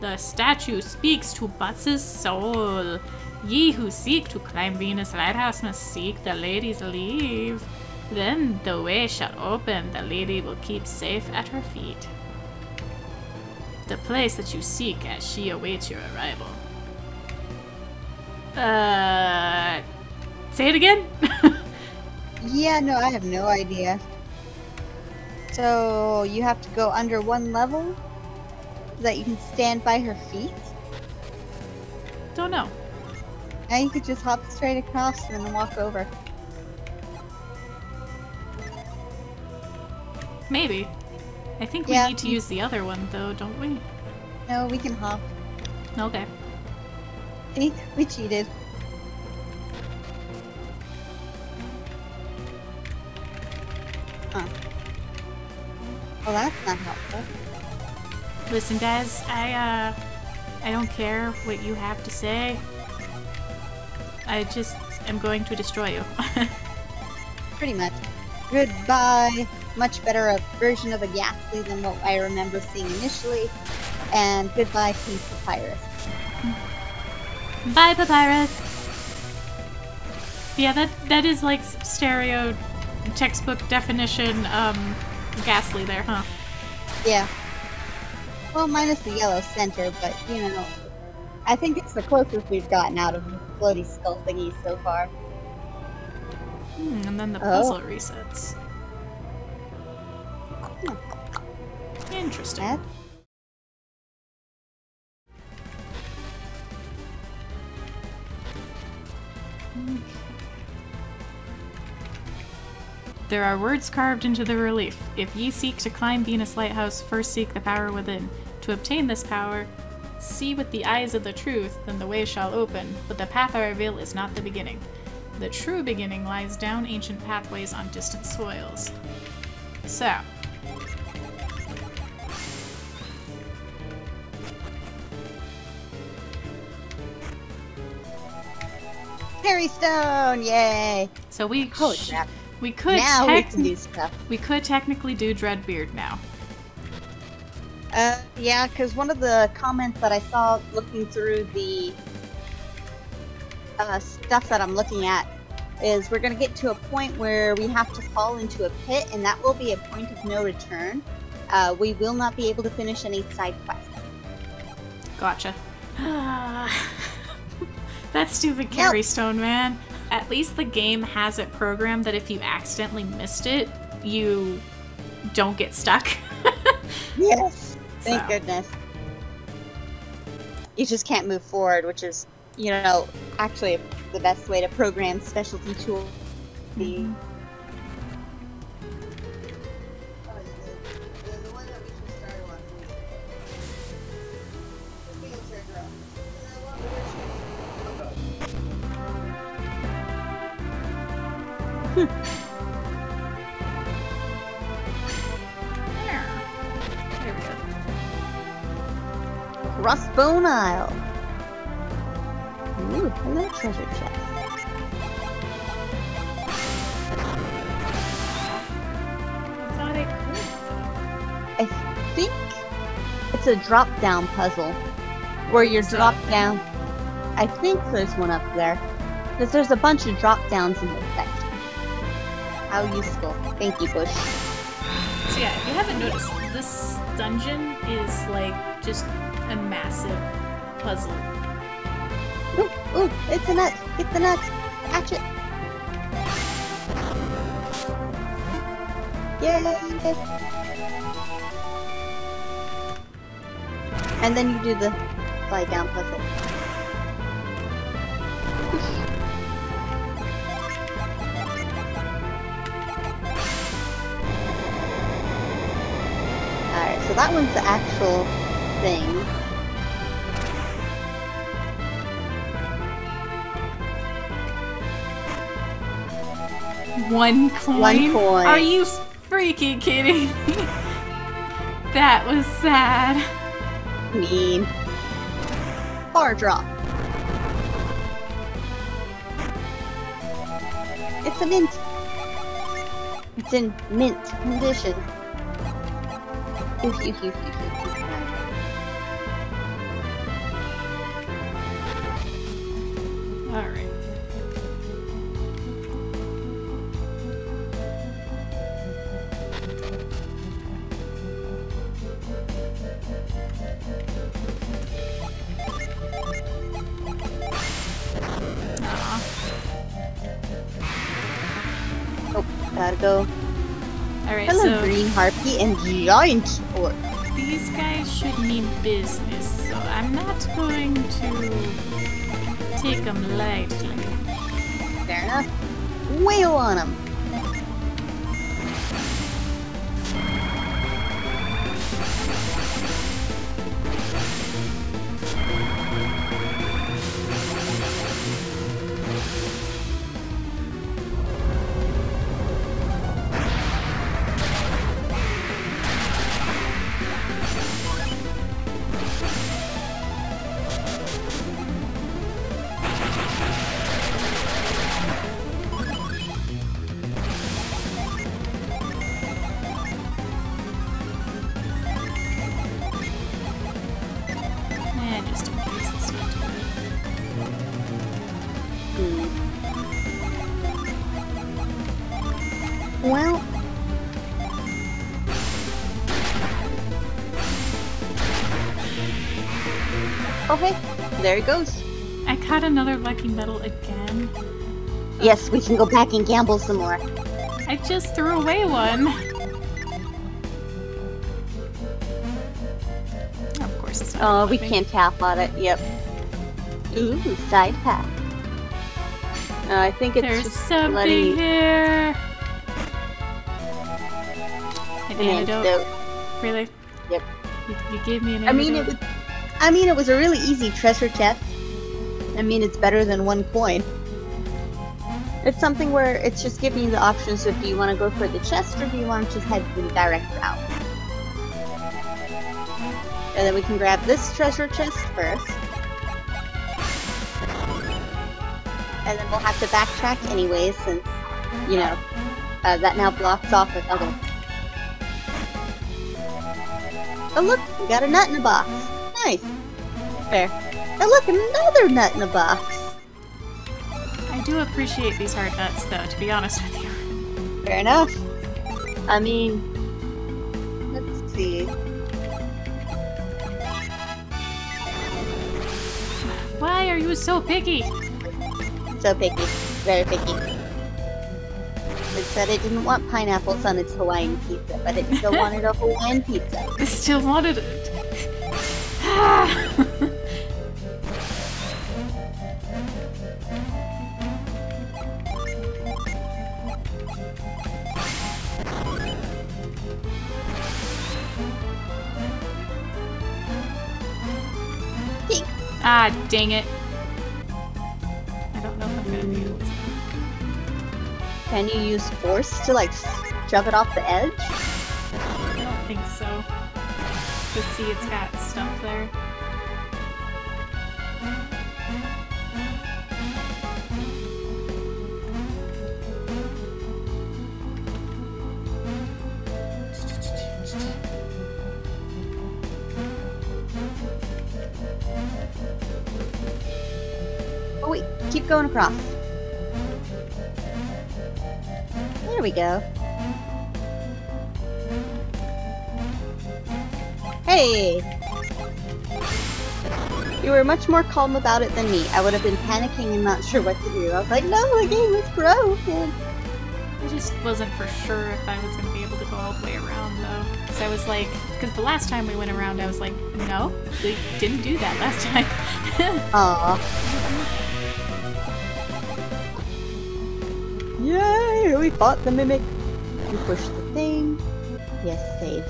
The statue speaks to Butts's soul. Ye who seek to climb Venus Lighthouse must seek the lady's leave. Then the way shall open, the lady will keep safe at her feet. The place that you seek as she awaits your arrival. Uh. Say it again? Yeah, no, I have no idea. So you have to go under one level that you can stand by her feet. Don't know. Now you could just hop straight across and then walk over. Maybe. I think we Yeah. need to use the other one, though, don't we? No, we can hop. Okay. See, we cheated. Huh. Well, that's not helpful. Listen, guys, I, uh, I don't care what you have to say. I just am going to destroy you. Pretty much. Goodbye. Much better a version of a Ghastly than what I remember seeing initially. And goodbye, King Papyrus. Bye, Papyrus! Yeah, that that is like stereo textbook definition, um, ghastly there, huh? Yeah. Well, minus the yellow center, but you know, I think it's the closest we've gotten out of the floaty skull thingy so far. Hmm, and then the Oh. puzzle resets. Interesting. That There are words carved into the relief. If ye seek to climb Venus Lighthouse, first seek the power within. To obtain this power, see with the eyes of the truth, then the way shall open. But the path I reveal is not the beginning. The true beginning lies down ancient pathways on distant soils. So, Carry Stone! Yay! so we Holy crap. we could now we can do stuff. we could technically do Dreadbeard now. Uh, yeah, because one of the comments that I saw looking through the uh, stuff that I'm looking at is we're going to get to a point where we have to fall into a pit, and that will be a point of no return. Uh, we will not be able to finish any side quests. Gotcha. that stupid carry stone, man. At least the game has it programmed that if you accidentally missed it, you don't get stuck. Yes! Thank So. goodness. You just can't move forward, which is, you know, actually the best way to program specialty tools. The There Crossbone Isle. Ooh, hello treasure chest. I I think it's a drop down puzzle where you're So- dropped down. I think there's one up there. Because there's a bunch of drop downs in the section. How useful. Thank you, Bush. So yeah, if you haven't noticed, this dungeon is like just a massive puzzle. Ooh, ooh, it's a nut. Get the nut. Catch it. Yay! And then you do the slide down puzzle. Alright, so that one's the actual thing. One coin? One coin. Are you freaking kidding me? that was sad. Mean. Bar drop. It's a mint. It's in mint condition. Oof, oof, oof. Go. Alright, Hello, so green harpy and giant orc. these guys should mean business, so I'm not going to take them lightly. Fair enough. Wail on them. Well. Okay, there it goes. I caught another lucky medal again. Yes, we can go back and gamble some more. I just threw away one. Of course it's not. Oh, we can't tap on it. Yep. Ooh, side path. Uh, I think it's There's just something letting here. An an antidote. antidote. Really? Yep. You, you gave me an I mean, it antidote. was. I mean, it was a really easy treasure chest. I mean, it's better than one coin. It's something where it's just giving you the options of do you want to go for the chest or do you want to just head the direct route. And then we can grab this treasure chest first. And then we'll have to backtrack anyways since, you know, uh, that now blocks off another. Oh look, we got a nut in a box. Nice. Fair. Oh look, another nut in a box. I do appreciate these hard nuts, though, to be honest with you. Fair enough. I mean, let's see. Why are you so picky? So picky. Very picky. It said it didn't want pineapples on its Hawaiian pizza, but it still wanted a Hawaiian pizza. I still wanted it. Ah, dang it. Can you use force to like shove it off the edge? I don't think so. Just see it's got stuff there. Oh wait, keep going across. We go. Hey! You were much more calm about it than me. I would have been panicking and not sure what to do. I was like, no, the game is broken. I just wasn't for sure if I was gonna be able to go all the way around though. Because I was like, because the last time we went around, I was like, no, we didn't do that last time. Aww. Yay! We fought the mimic. We pushed the thing. Yes, save.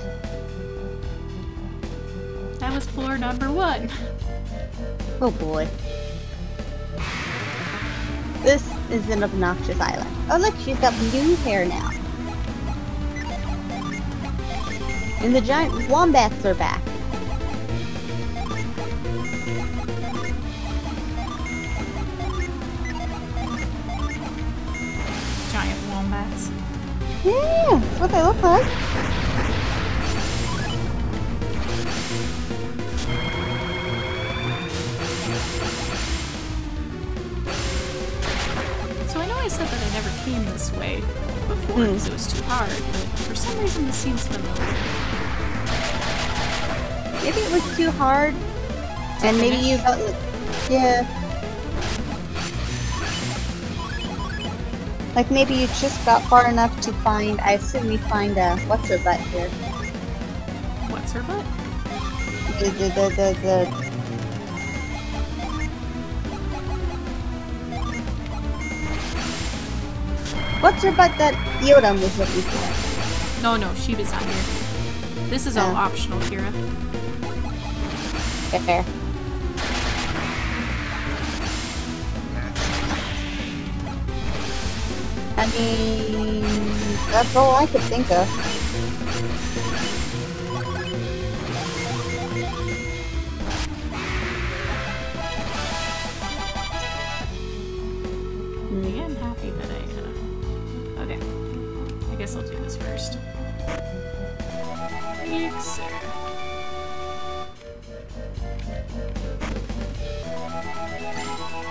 that was floor number one. Oh boy. This is an obnoxious island. Oh look, she's got blue hair now. And the giant wombats are back. Yeah, that's what they look like. So I know I said that I never came this way before hmm. because it was too hard, but for some reason this seems familiar. Maybe it was too hard, and maybe you got like, yeah. Like maybe you just got far enough to find. I assume you find a, what's her butt here. What's her butt? The the the the. the What's her butt that Yodam was looking for? No, no, she was not here. This is all Oh. optional, Kira. Fair. I mean, that's all I could think of. Yeah, I'm happy that I. Uh... Okay. I guess I'll do this first. Elixir.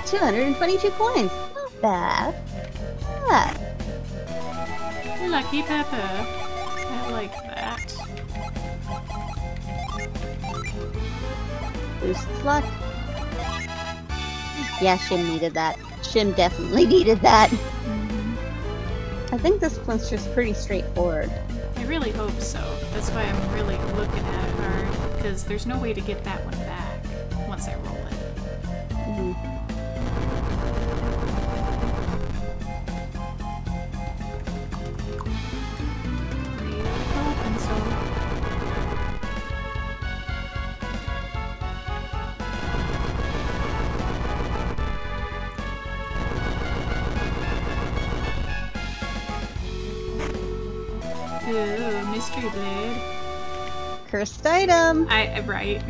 Two hundred and twenty-two coins. Not bad. Bad. Lucky Pepper. I like that. Boost luck. Yeah, Shim needed that. Shim definitely needed that. I think this one's just pretty straightforward. I really hope so. That's why I'm really looking at it hard, because there's no way to get that one back once I roll it. Mhm. Cursed item. I right.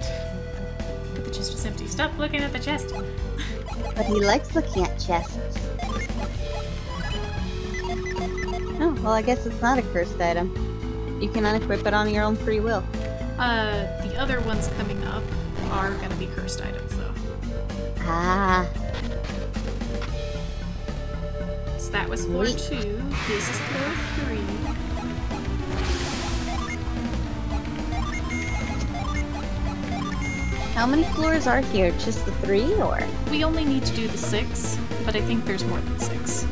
But the chest was empty. Stop looking at the chest. But he likes looking at chests. Oh, well, I guess it's not a cursed item. You can unequip it on your own free will. Uh, the other ones coming up are gonna be cursed items, though. Ah, So that was floor Sweet. two. This is floor three. How many floors are here? Just the three, or? We only need to do the six, but I think there's more than six.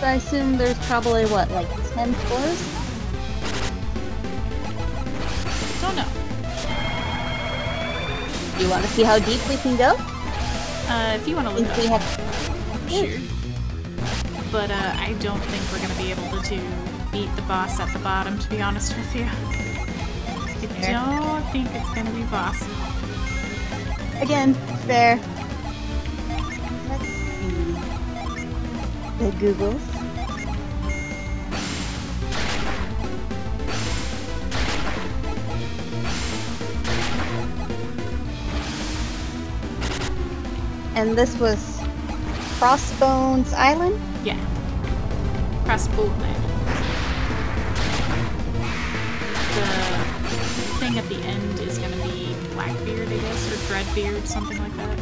So I assume there's probably what, like ten floors? Do you want to see how deep we can go? Uh, if you want to look Since we it up, have sure. But uh, I don't think we're gonna be able to, to beat the boss at the bottom. To be honest with you, I don't think it's gonna be possible. Again, fair. Let's see. The Googles. And this was Crossbones Island? Yeah. Crossbones Land. The thing at the end is gonna be Blackbeard, I guess, or Dreadbeard, something like that.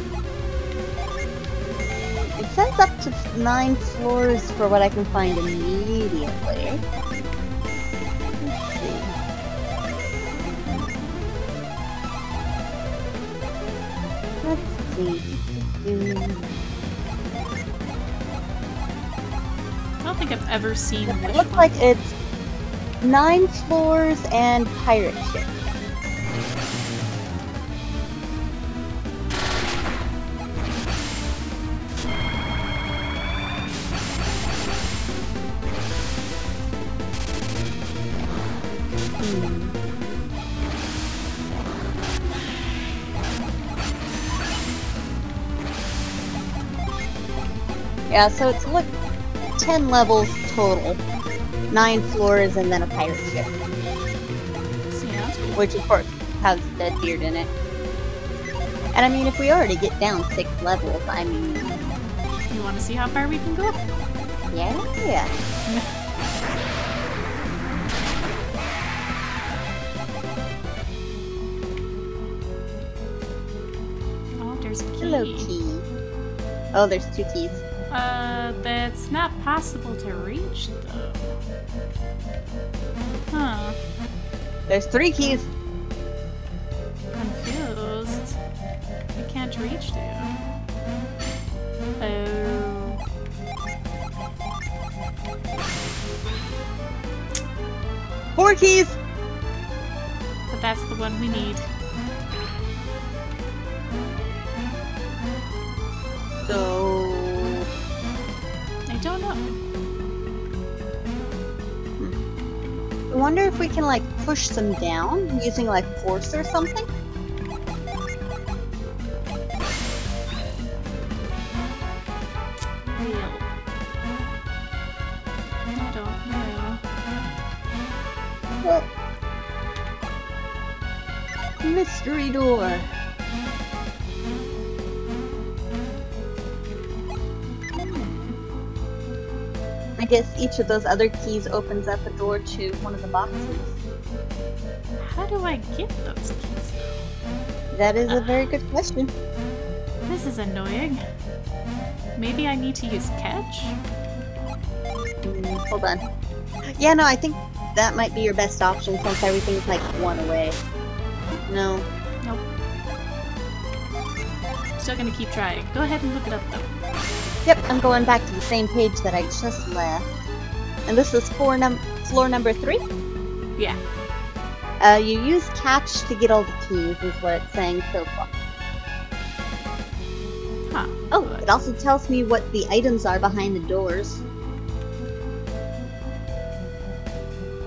It says up to nine floors for what I can find immediately. Let's see. Let's see. I don't think I've ever seen It looks like it's nine floors and pirate ship. Yeah, so it's like 10 levels total. 9 floors and then a pirate ship. Yeah. Which of course has Deadbeard in it. And I mean, if we already get down six levels, I mean, You want to see how far we can go? yeah. Oh, there's a key. Hello, key. Oh, there's two keys. Uh, that's not possible to reach, though. Huh. There's three keys. Confused. I can't reach you. Oh. Four keys. But that's the one we need. Wonder if we can like push them down using like force or something. Guess each of those other keys opens up a door to one of the boxes. How do I get those keys? That is a very good question. This is annoying. Maybe I need to use catch? Mm, hold on. Yeah, no, I think that might be your best option since everything's like one away. No. Nope. Still gonna keep trying. Go ahead and look it up, though. Yep, I'm going back to same page that I just left. And this is floor, num- floor number three. Yeah. Uh, you use catch to get all the keys, is what it's saying so far. Huh. Oh, it also tells me what the items are behind the doors.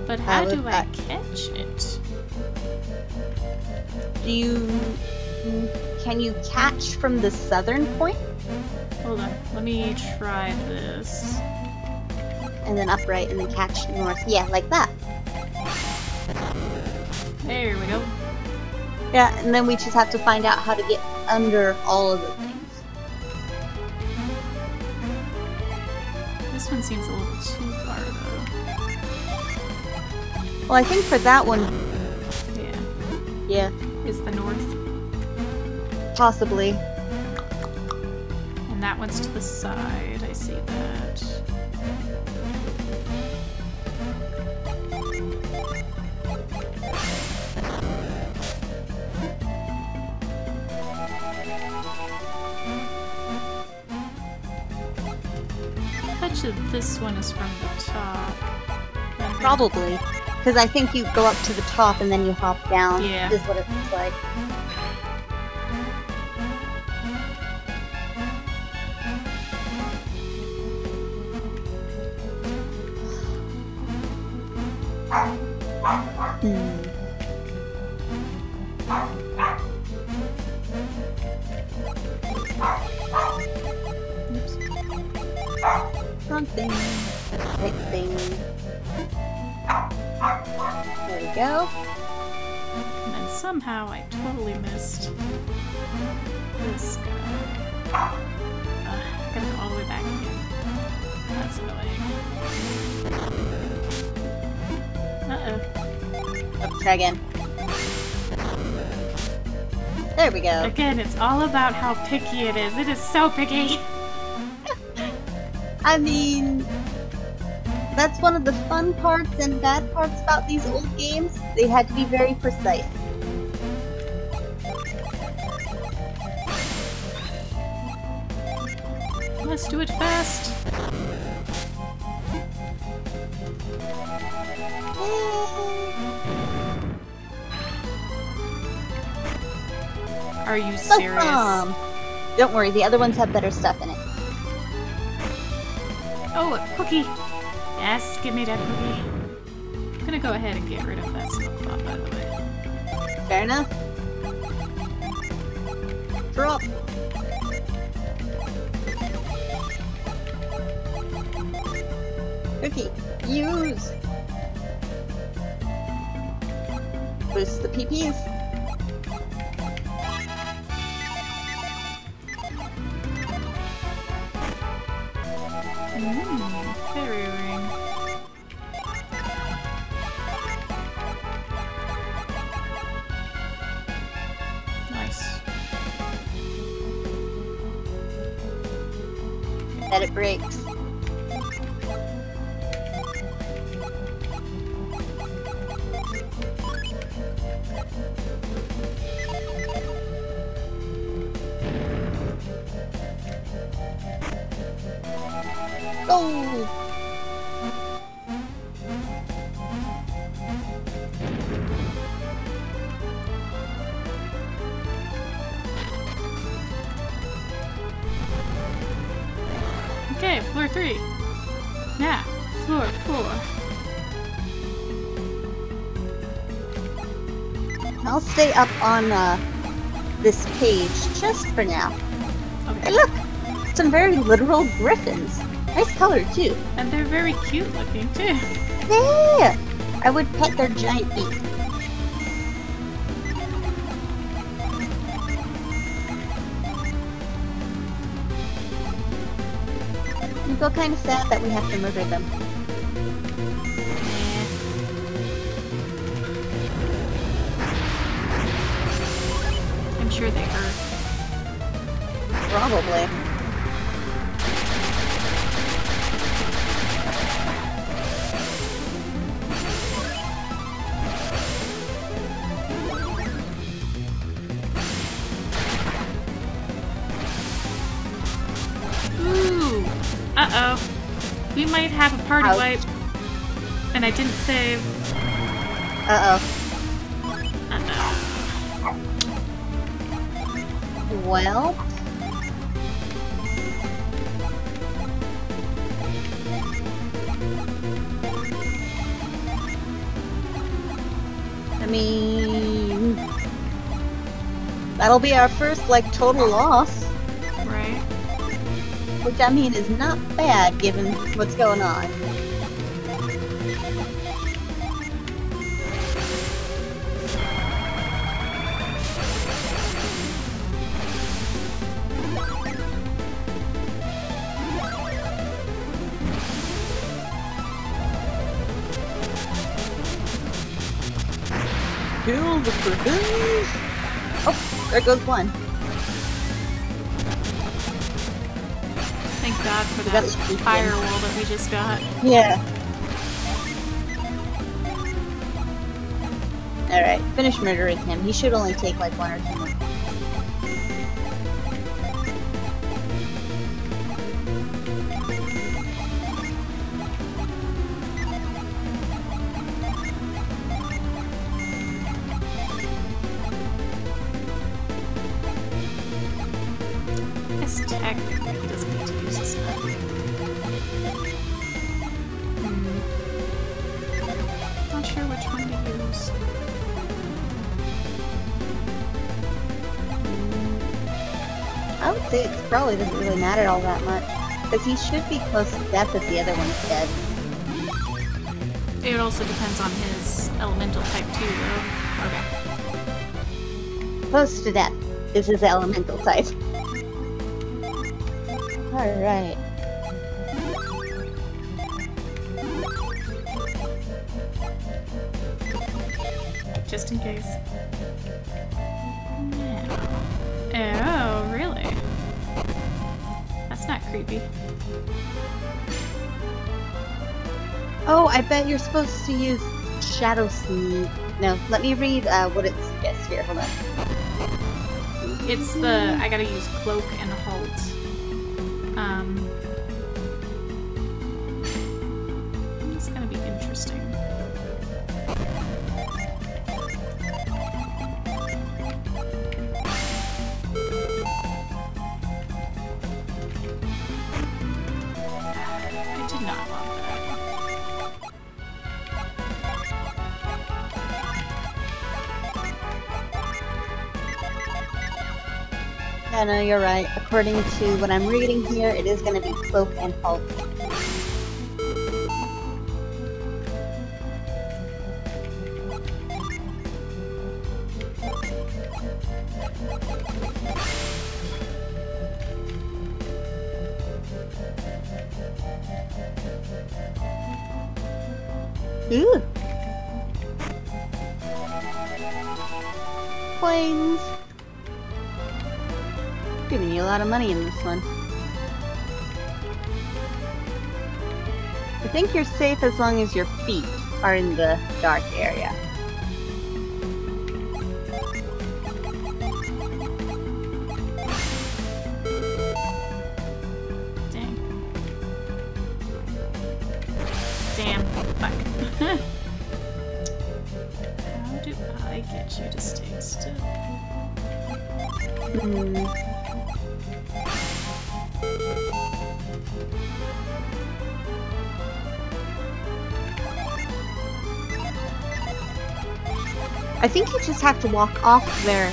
But how do I that? catch it? Do you. Can you catch from the southern point Hold on. Let me try this. and then upright and then catch north? Yeah, like that. There we go. Yeah, and then we just have to find out how to get under all of the things. This one seems a little too far, though. Well, I think for that one, Yeah. yeah, Is the north. possibly. And that one's to the side. I see that. This one is from the top. Probably. Because I think you go up to the top and then you hop down, Yeah. is what it looks like. There we go. Again, it's all about how picky it is. It is so picky. I mean, that's one of the fun parts and bad parts about these old games. They had to be very precise. Let's do it fast. Are you serious? Um, don't worry, the other ones have better stuff in it. Oh, a cookie. Yes, give me that cookie. I'm gonna go ahead and get rid of that smoke bomb, by the way. Fair enough. Drop. Cookie. Use. Boost the PPs. Ring. Nice. That it breaks. Stay up on uh, this page just for now. Hey, Okay. look! Some very literal griffins. Nice color, too. And they're very cute looking too. Yeah! I would pet their giant beak. I feel kind of sad that we have to murder them. I'm sure they hurt. Probably. Ooh. Uh oh. We might have a party Ouch. wipe. And I didn't save. Uh Well. I mean. That'll be our first, like, total loss. Right. Which, I mean, is not bad given what's going on. The produce! Oh, there goes one. Thank God for that the firewall that we just got. Yeah. Alright, finish murdering him. He should only take like one or two more. I he doesn't need to use his nut. Hmm. Not sure which one to use. I would say it probably doesn't really matter all that much. Because he should be close to death if the other one's dead. It also depends on his elemental type too, though. Okay. Close to death. Is his elemental type. Alright. Just in case. Oh, really? That's not creepy. Oh, I bet you're supposed to use Shadow Sneak. No, let me read uh, what it suggests here. Hold on. It's the I gotta use cloak and halt. Um, it's gonna be interesting. No, you're right. According to what I'm reading here, it is going to be Cloak and Halt. Lot of money in this one. I think you're safe as long as your feet are in the dark area. Just have to walk off their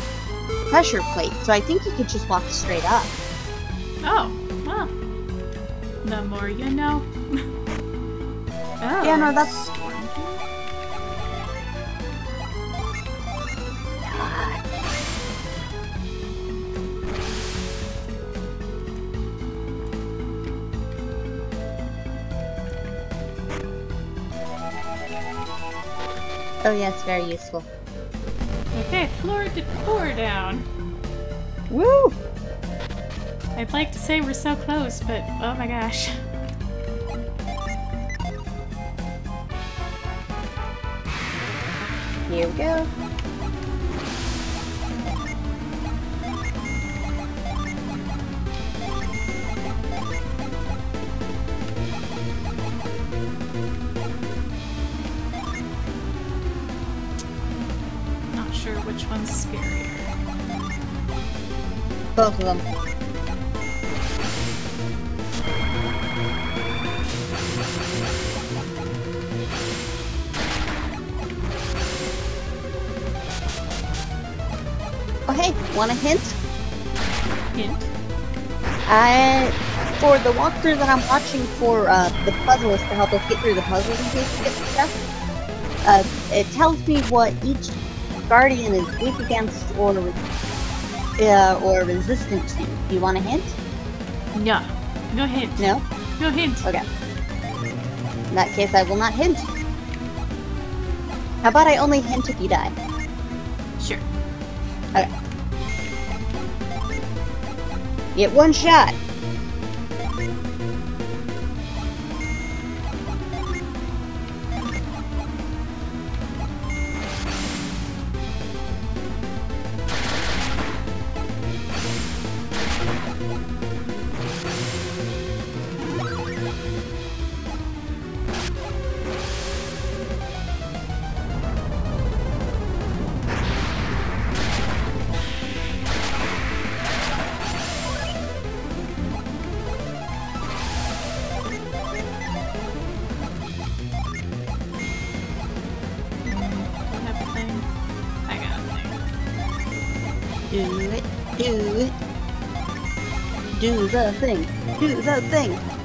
pressure plate, so I think you could just walk straight up. Oh, well. The more you know. oh, Yeah, no, that's-? Oh yes, very useful. Okay, floor to four down. Woo! I'd like to say we're so close, but oh my gosh. Here we go. The walkthrough that I'm watching for uh, the puzzles to help us get through the puzzles in case we get stuff. Uh, it tells me what each guardian is weak against or uh, or resistant to. Do you want a hint? No. No hint. No. No hint. Okay. In that case, I will not hint. How about I only hint if you die? Sure. Okay. Get one shot. Do it. Do it. Do the thing. Do the thing.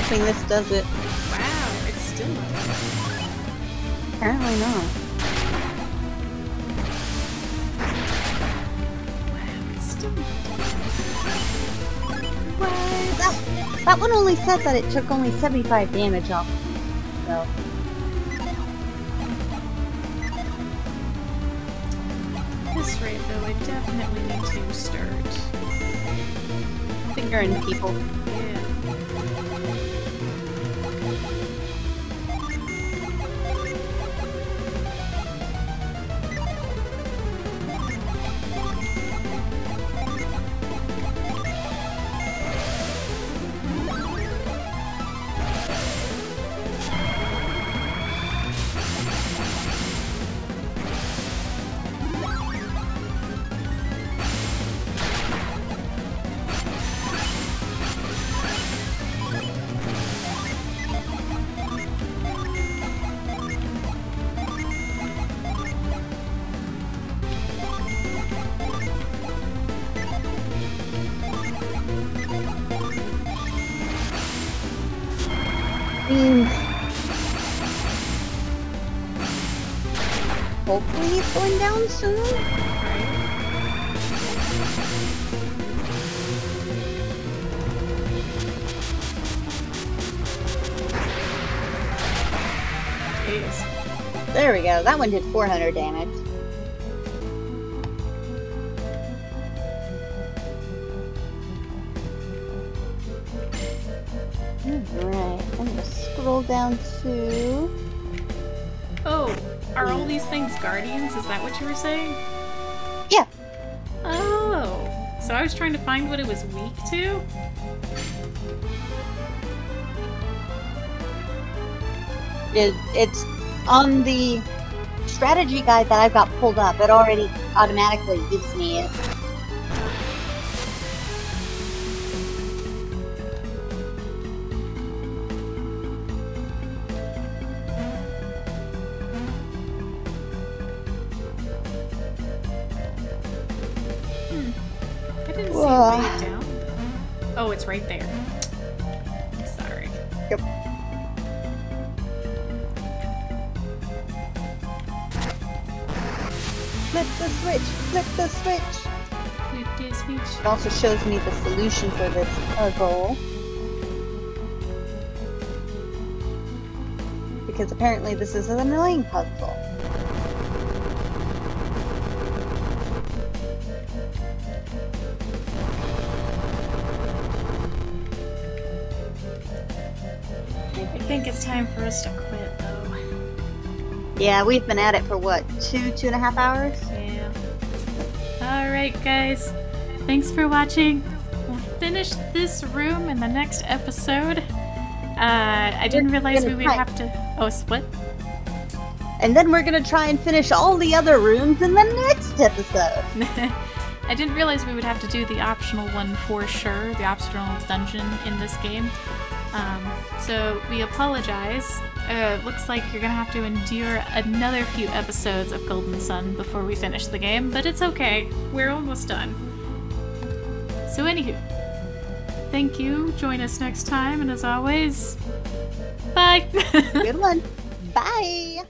Hoping this does it. Wow, it's still not. Apparently not. Wow, it's still not. What? That, that one only said that it took only 75 damage off. So, this rate, though, I definitely need to start. fingering people. Hopefully he's going down soon. Jeez. There we go. That one did 400 damage. Alright, I'm gonna scroll down to. Guardians? Is that what you were saying? Yeah. Oh. So I was trying to find what it was weak to? It, it's on the strategy guide that I've got pulled up. It already automatically gives me it. Ugh. down. Oh, it's right there. Sorry. Yep. Flip the switch! Flip the switch! Flip this switch. It also shows me the solution for this puzzle. Because apparently this is an annoying puzzle. Us to quit, though. Yeah, we've been at it for what, two, two and a half hours? Yeah. Alright, guys. Thanks for watching. We'll finish this room in the next episode. Uh, I didn't realize we would have to. Oh, s- what? And then we're gonna try and finish all the other rooms in the next episode. I didn't realize we would have to do the optional one for sure, the optional dungeon in this game. Um, so we apologize. Uh, looks like you're gonna have to endure another few episodes of Golden Sun before we finish the game, but it's okay. We're almost done. So, anywho, thank you. Join us next time, and as always, bye. Good one. Bye!